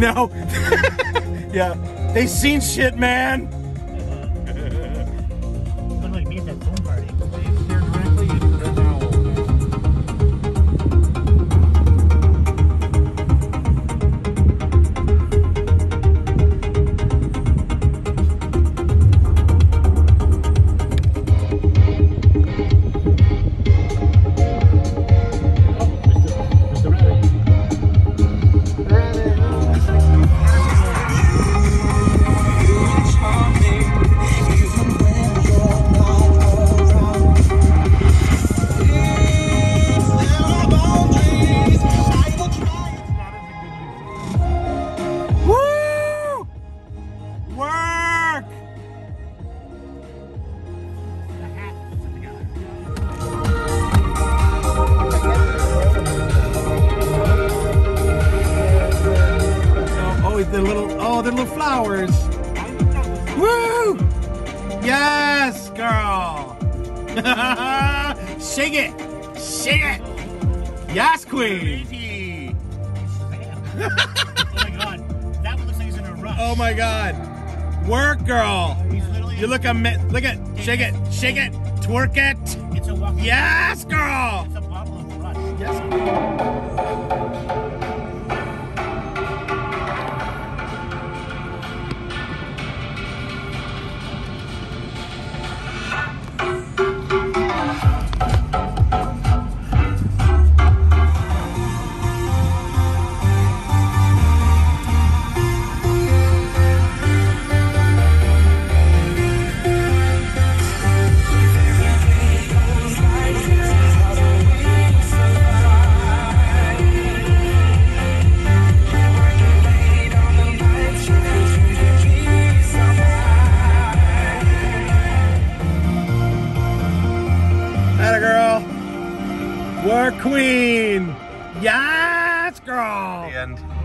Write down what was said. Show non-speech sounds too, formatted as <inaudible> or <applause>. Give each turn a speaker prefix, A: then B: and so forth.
A: I
B: know. <laughs> yeah. They seen shit, man. Oh, oh, the little, oh, the little flowers. Woo! Yes, girl. <laughs> Shake it. Shake it. Yes, queen.
C: oh my god. That one looks like he's in a rush.
B: Oh my God. Work, girl. You look a look at shake it, shake it, twerk it.
C: it's a walk.
B: Yes, girl. Work queen. Yes, girl. The end.